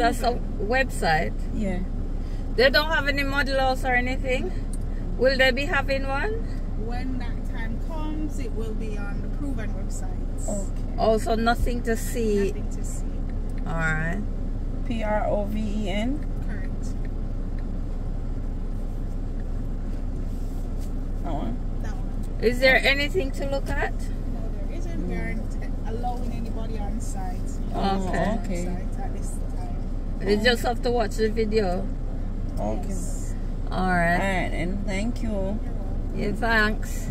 It's a website. Yeah. They don't have any models or anything. Will they be having one? When that time comes, it will be on the proven websites. Okay. Oh, also, nothing to see. Nothing to see. All right. P R O V E N. That one. That one. Is there anything to look at? No, there isn't. We aren't allowing anybody on site. Okay. okay. You just have to watch the video. Okay. Yes. All All right. right, and thank you. Yeah, thanks.